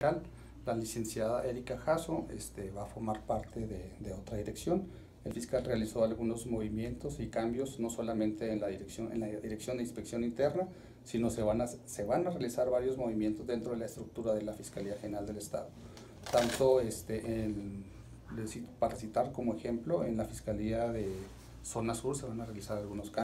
La licenciada Erika Jasso este, va a formar parte de, otra dirección. El fiscal realizó algunos movimientos y cambios, no solamente en la dirección, en la dirección de inspección interna, sino se van, a, se van a realizar varios movimientos dentro de la estructura de la Fiscalía General del Estado. Tanto este, en, para citar como ejemplo, en la Fiscalía de Zona Sur se van a realizar algunos cambios.